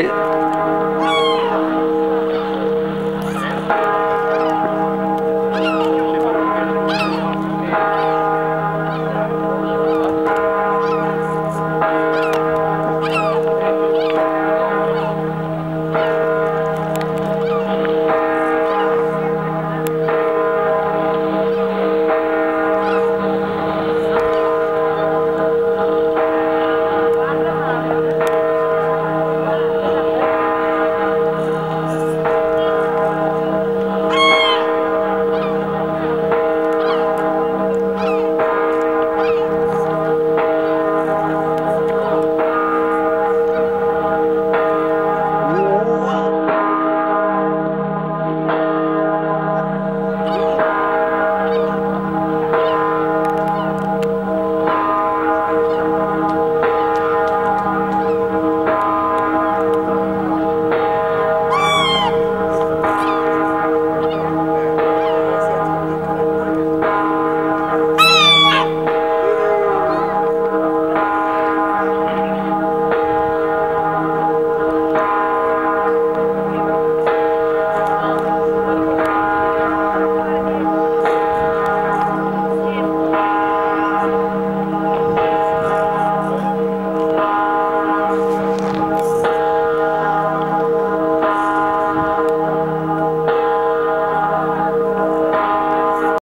It-